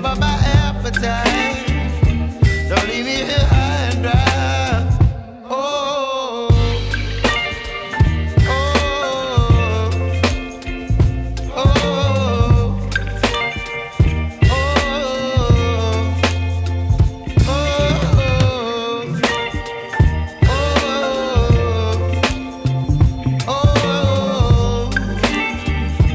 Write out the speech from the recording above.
whip my appetite.